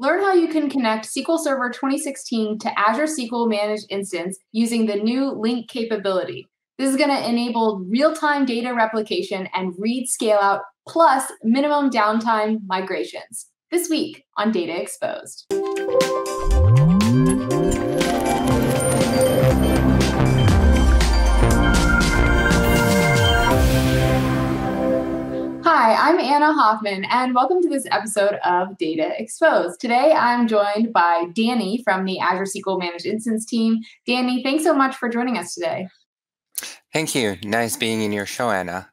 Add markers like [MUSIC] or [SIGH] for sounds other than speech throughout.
Learn how you can connect SQL Server 2016 to Azure SQL Managed Instance using the new link capability. This is going to enable real-time data replication and read scale out plus minimum downtime migrations. This week on Data Exposed. Hi, I'm Anna Hoffman, and welcome to this episode of Data Exposed. Today, I'm joined by Dani from the Azure SQL Managed Instance team. Dani, thanks so much for joining us today. Thank you. Nice being in your show, Anna.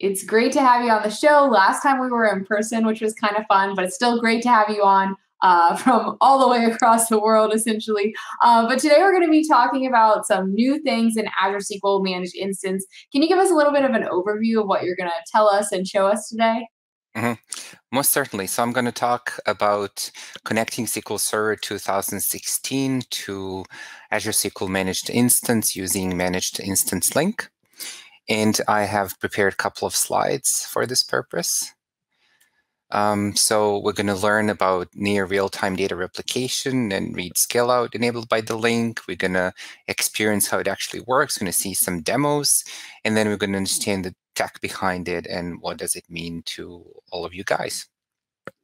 It's great to have you on the show. Last time we were in person, which was kind of fun, but it's still great to have you on uh, [LAUGHS] from all the way across the world, essentially. Uh, but today we're going to be talking about some new things in Azure SQL Managed Instance. Can you give us a little bit of an overview of what you're going to tell us and show us today? Mm-hmm. Most certainly. So I'm going to talk about connecting SQL Server 2016 to Azure SQL Managed Instance using Managed Instance Link. And I have prepared a couple of slides for this purpose. Um, so we're going to learn about near real-time data replication and read scale out enabled by the link. We're going to experience how it actually works. We're going to see some demos, and then we're going to understand the tech behind it and what does it mean to all of you guys.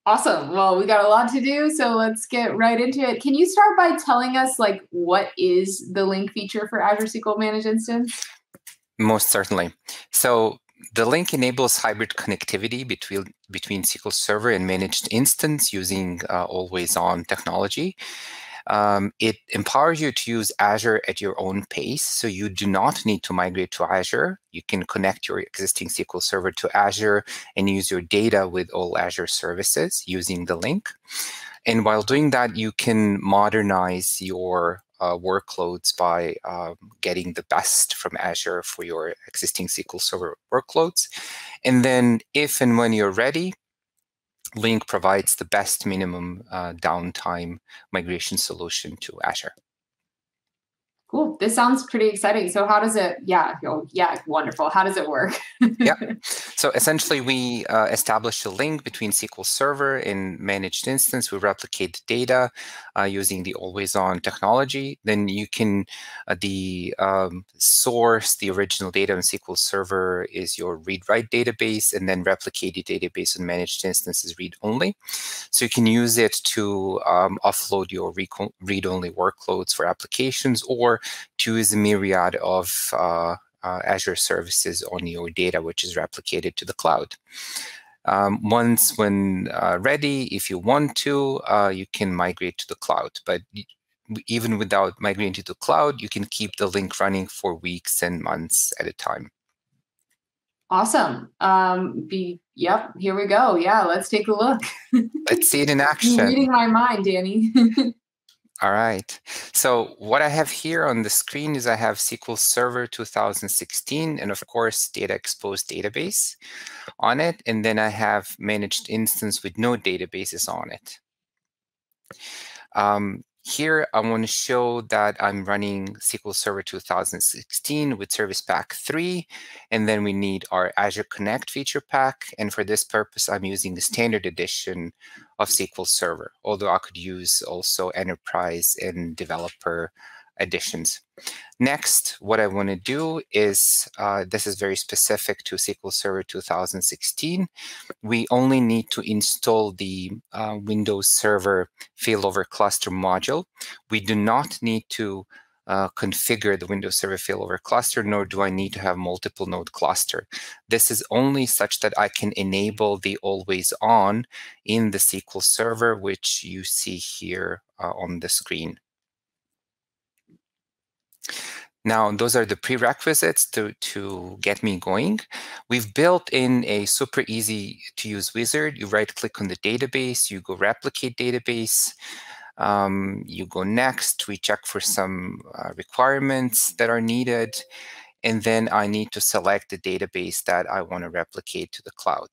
Awesome. Well, we got a lot to do, so let's get right into it. Can you start by telling us like what is the link feature for Azure SQL Managed Instance? Most certainly. So the link enables hybrid connectivity between, between SQL Server and managed instance using uh, always-on technology. Um, it empowers you to use Azure at your own pace, so you do not need to migrate to Azure. You can connect your existing SQL Server to Azure and use your data with all Azure services using the link. And while doing that, you can modernize your uh, workloads by um, getting the best from Azure for your existing SQL Server workloads. And then if and when you're ready, Link provides the best minimum uh, downtime migration solution to Azure. Cool. This sounds pretty exciting. So how does it? Yeah. Oh, yeah. Wonderful. How does it work? [LAUGHS] yeah. So essentially, we uh, establish a link between SQL Server and managed instance. We replicate the data uh, using the always-on technology. Then you can uh, the um, source, the original data in SQL Server is your read-write database, and then replicate the database on managed instances read-only. So you can use it to um, offload your read-only workloads for applications or choose a myriad of uh, uh, Azure services on your data, which is replicated to the cloud. Um, once when uh, ready, if you want to, uh, you can migrate to the cloud. But even without migrating to the cloud, you can keep the link running for weeks and months at a time. Awesome. Um, be yep. Here we go. Yeah, let's take a look. let's see it in [LAUGHS] action. You're reading my mind, Dani. [LAUGHS] All right. So what I have here on the screen is I have SQL Server 2016 and of course data exposed database on it. And then I have managed instance with no databases on it. Um, here, I want to show that I'm running SQL Server 2016 with Service Pack 3, and then we need our Azure Connect feature pack. And for this purpose, I'm using the standard edition of SQL Server, although I could use also Enterprise and Developer additions. Next, what I want to do is, uh, this is very specific to SQL Server 2016. We only need to install the uh, Windows Server failover cluster module. We do not need to uh, configure the Windows Server failover cluster, nor do I need to have multiple node cluster. This is only such that I can enable the always on in the SQL Server, which you see here uh, on the screen. Now, those are the prerequisites to, to get me going. We've built in a super easy to use wizard. You right click on the database, you go replicate database, um, you go next, we check for some uh, requirements that are needed, and then I need to select the database that I want to replicate to the cloud.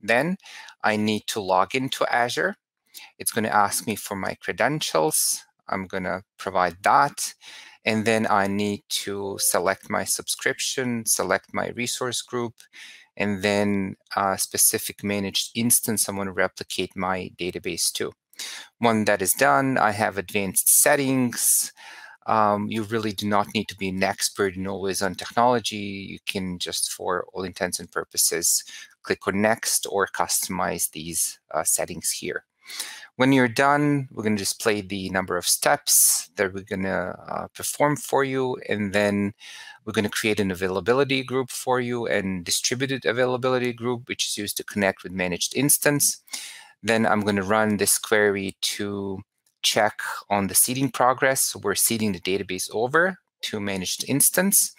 Then I need to log into Azure. It's going to ask me for my credentials. I'm going to provide that. And then I need to select my subscription, select my resource group, and then a specific managed instance I want to replicate my database to. one that is done, I have advanced settings. Um, you really do not need to be an expert in always on technology. You can just, for all intents and purposes, click on next or customize these uh, settings here. When you're done, we're going to display the number of steps that we're going to uh, perform for you. And then we're going to create an availability group for you and distributed availability group, which is used to connect with managed instance. Then I'm going to run this query to check on the seeding progress. So we're seeding the database over to managed instance.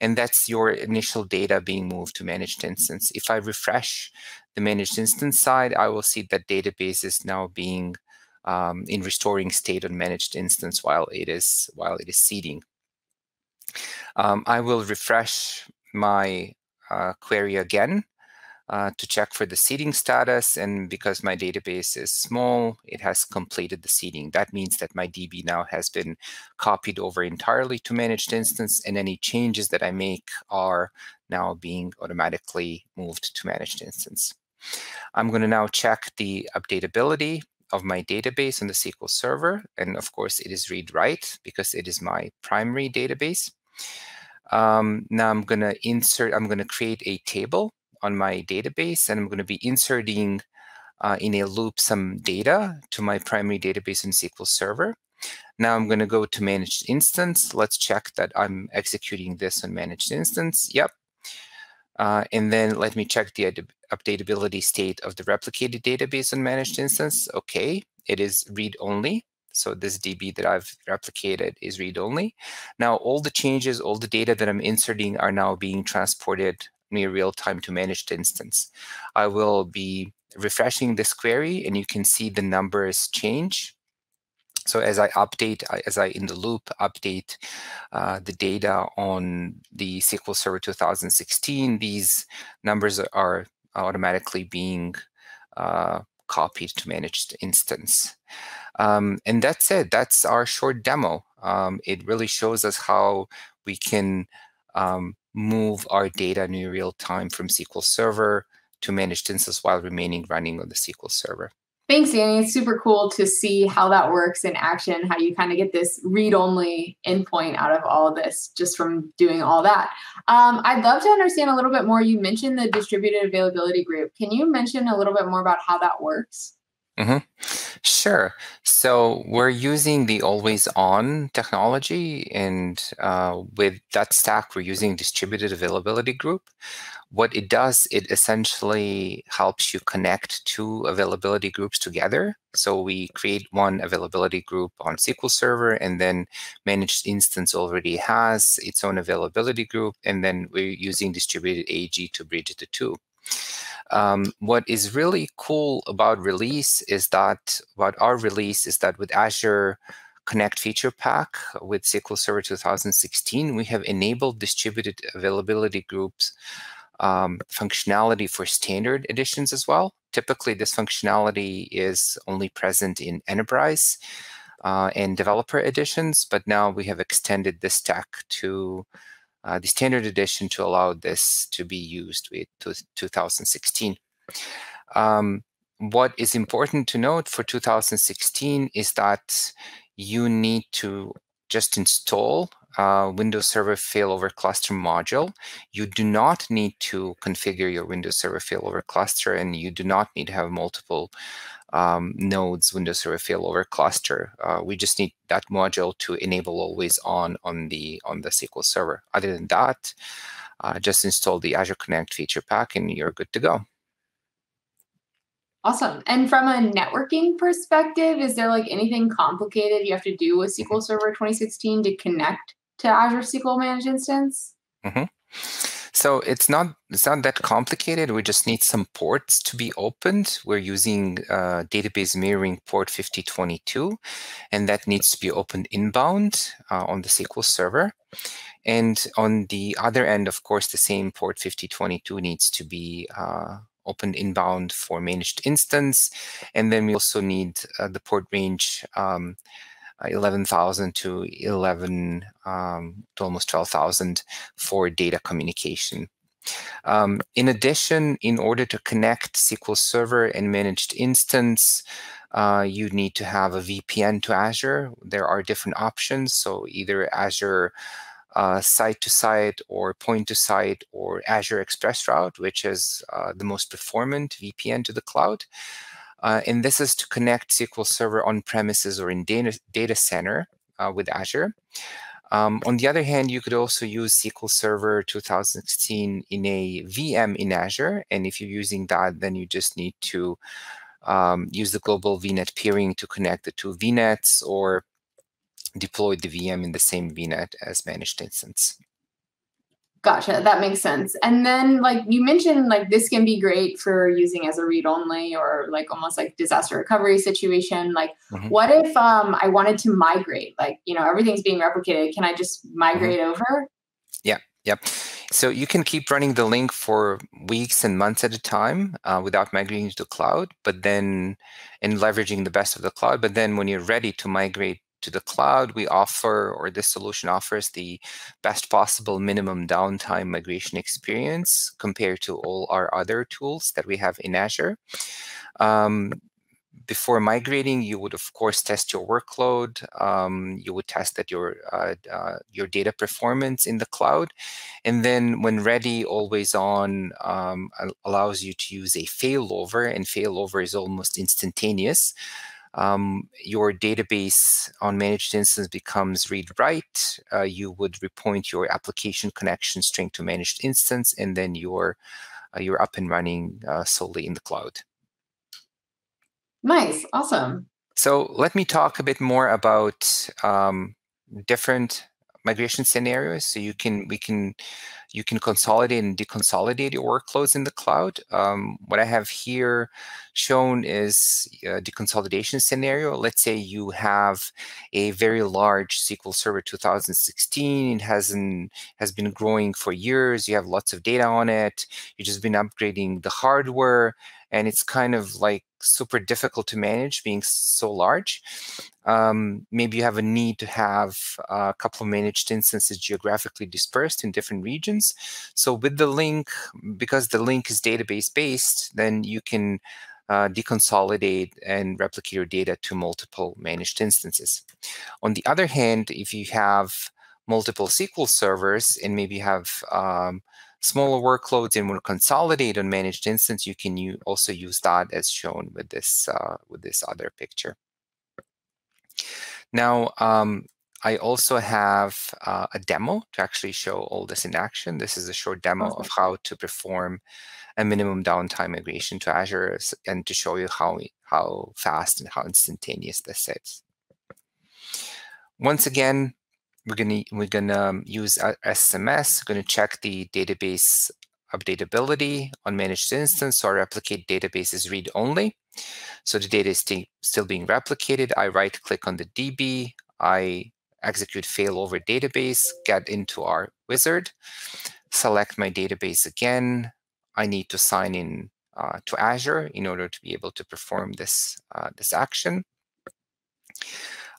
And that's your initial data being moved to managed instance. If I refresh the managed instance side, I will see that database is now being um, in restoring state on managed instance while it is while it is seeding. Um, I will refresh my uh, query again uh, to check for the seeding status. And because my database is small, it has completed the seeding. That means that my DB now has been copied over entirely to managed instance, and any changes that I make are now being automatically moved to managed instance. I'm going to now check the updatability of my database on the SQL Server. And of course, it is read-write because it is my primary database. Um, now I'm going to insert, I'm going to create a table on my database, and I'm going to be inserting uh, in a loop some data to my primary database in SQL Server. Now I'm going to go to managed instance. Let's check that I'm executing this on managed instance. Yep. Uh, and then let me check the updatability state of the replicated database on managed instance. Okay, it is read-only. So this DB that I've replicated is read-only. Now all the changes, all the data that I'm inserting are now being transported near real time to managed instance. I will be refreshing this query and you can see the numbers change. So as I update, as I in the loop update uh, the data on the SQL Server 2016, these numbers are automatically being uh, copied to managed instance. Um, and that's it. That's our short demo. Um, it really shows us how we can um, move our data in real time from SQL Server to managed instances while remaining running on the SQL Server. Thanks, Dani. It's super cool to see how that works in action, how you kind of get this read-only endpoint out of all of this just from doing all that. Um, I'd love to understand a little bit more. You mentioned the distributed availability group. Can you mention a little bit more about how that works? Mm-hmm. Sure. So we're using the always on technology, and uh, with that stack, we're using distributed availability group. What it does, it essentially helps you connect two availability groups together. So we create one availability group on SQL Server, and then managed instance already has its own availability group, and then we're using distributed AG to bridge the two. Um, what is really cool about release is that about our release is that with Azure Connect feature pack with SQL Server 2016, we have enabled distributed availability groups um, functionality for standard editions as well. Typically, this functionality is only present in enterprise uh, and developer editions, but now we have extended this stack to uh, the standard edition to allow this to be used with 2016. Um, what is important to note for 2016 is that you need to just install uh, Windows Server failover cluster module. You do not need to configure your Windows Server failover cluster, and you do not need to have multiple um, nodes Windows Server failover cluster. Uh, we just need that module to enable always on on the on the SQL Server. Other than that, uh, just install the Azure Connect feature pack and you're good to go. Awesome. And from a networking perspective, is there like anything complicated you have to do with SQL Server 2016 to connect to Azure SQL Managed Instance? Mm-hmm. So it's not it's not that complicated. We just need some ports to be opened. We're using uh, database mirroring port 5022, and that needs to be opened inbound uh, on the SQL Server. And on the other end, of course, the same port 5022 needs to be uh, opened inbound for managed instance. And then we also need uh, the port range um, 11,000 to 11 um, to almost 12,000 for data communication. Um, in addition, in order to connect SQL Server and managed instance, uh, you need to have a VPN to Azure. There are different options. So either Azure uh, site to site or point to site or Azure Express Route, which is uh, the most performant VPN to the cloud. Uh, and this is to connect SQL Server on premises or in data, data center uh, with Azure. Um, on the other hand, you could also use SQL Server 2016 in a VM in Azure. And if you're using that, then you just need to um, use the global VNet peering to connect the two VNets or deploy the VM in the same VNet as managed instance. Gotcha. That makes sense. And then, like you mentioned, like this can be great for using as a read only or like almost like disaster recovery situation. Like, mm-hmm. what if um, I wanted to migrate? Like, you know, everything's being replicated. Can I just migrate mm-hmm. over? Yeah. Yep. So you can keep running the link for weeks and months at a time uh, without migrating to the cloud, but then and leveraging the best of the cloud. But then when you're ready to migrate to the cloud, we offer, or this solution offers the best possible minimum downtime migration experience compared to all our other tools that we have in Azure. Um, before migrating, you would of course test your workload. Um, you would test that your uh, uh, your data performance in the cloud, and then when ready, always on um, allows you to use a failover, and failover is almost instantaneous um, your database on managed instance becomes read-write. Uh, you would repoint your application connection string to managed instance, and then you're uh, you're up and running uh, solely in the cloud. Nice, awesome. So let me talk a bit more about um, different migration scenarios. So you can we can you can consolidate and deconsolidate your workloads in the cloud. Um, what I have here shown is a deconsolidation scenario. Let's say you have a very large SQL Server 2016. It hasn't has been growing for years. You have lots of data on it. You've just been upgrading the hardware, and it's kind of like super difficult to manage being so large. Um, maybe you have a need to have a couple of managed instances geographically dispersed in different regions. So with the link, because the link is database based, then you can uh, deconsolidate and replicate your data to multiple managed instances. On the other hand, if you have multiple SQL servers and maybe have um, smaller workloads and want to consolidate on managed instance, you can also use that as shown with this uh, with this other picture. Now, um, I also have uh, a demo to actually show all this in action. This is a short demo of how to perform a minimum downtime migration to Azure and to show you how, how fast and how instantaneous this is. Once again, we're gonna we're gonna um, use SSMS. We're gonna check the database updatability on managed instance. So our replicate database is read only. So the data is st still being replicated. I right click on the DB. I execute failover database, get into our wizard, select my database again. I need to sign in uh, to Azure in order to be able to perform this, uh, this action.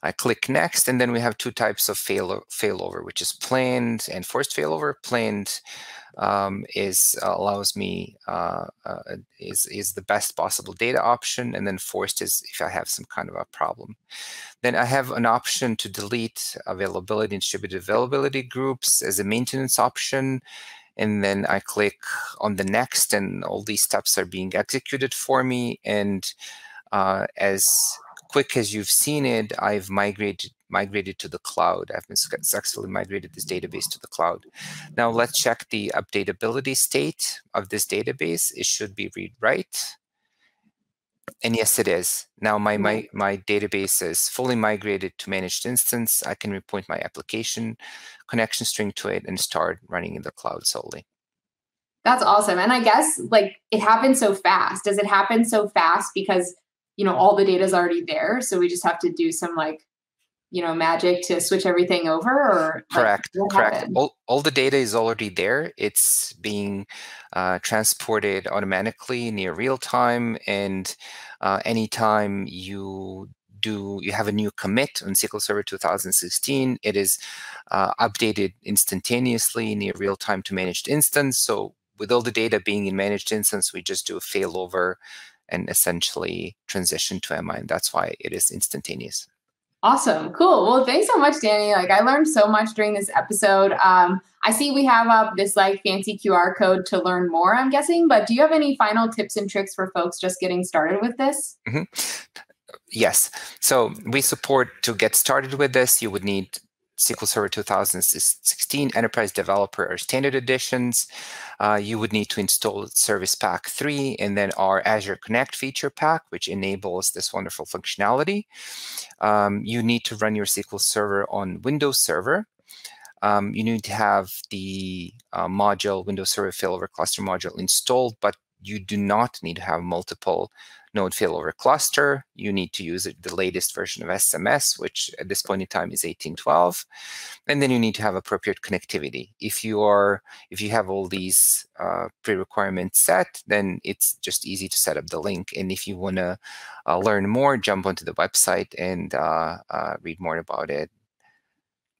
I click next, and then we have two types of fail failover, which is planned and forced failover. Planned um, is uh, allows me uh, uh, is is the best possible data option, and then forced is if I have some kind of a problem. Then I have an option to delete availability and distributed availability groups as a maintenance option. And then I click on the next, and all these steps are being executed for me. And uh, as quick as you've seen it, I've migrated migrated to the cloud. I've been successfully migrated this database to the cloud. Now let's check the updatability state of this database. It should be read-write. And yes, it is. Now my, my, my database is fully migrated to managed instance. I can repoint my application connection string to it and start running in the cloud solely. That's awesome. And I guess like it happens so fast. Does it happen so fast because you know all the data is already there so we just have to do some like you know magic to switch everything over or correct like, correct. all, all the data is already there. It's being uh, transported automatically near real time and uh, anytime you do you have a new commit on SQL Server 2016 it is uh, updated instantaneously near real time to managed instance. So with all the data being in managed instance we just do a failover and essentially transition to MI. And that's why it is instantaneous. Awesome. Cool. Well, thanks so much, Dani. Like I learned so much during this episode. Um, I see we have up this like fancy QR code to learn more, I'm guessing, but do you have any final tips and tricks for folks just getting started with this? Mm-hmm. Yes. So we support to get started with this, you would need SQL Server 2016 Enterprise Developer or Standard Editions. Uh, you would need to install Service Pack 3 and then our Azure Connect feature pack, which enables this wonderful functionality. Um, you need to run your SQL Server on Windows Server. Um, you need to have the uh, module, Windows Server Failover Cluster module installed, but you do not need to have multiple node failover cluster. You need to use the latest version of SSMS, which at this point in time is 1812. And then you need to have appropriate connectivity. If you are, if you have all these uh, pre-requirements set, then it's just easy to set up the link. And if you want to uh, learn more, jump onto the website and uh, uh, read more about it.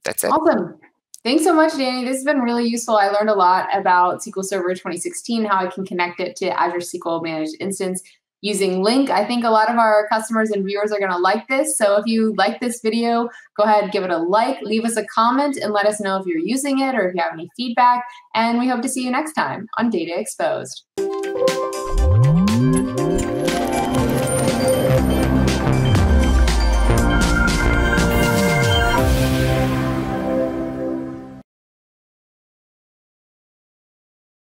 That's it. Awesome. Thanks so much, Dani. This has been really useful. I learned a lot about SQL Server 2016, how I can connect it to Azure SQL Managed Instance using link. I think a lot of our customers and viewers are going to like this. So if you like this video, go ahead, give it a like, leave us a comment, and let us know if you're using it or if you have any feedback. And we hope to see you next time on Data Exposed.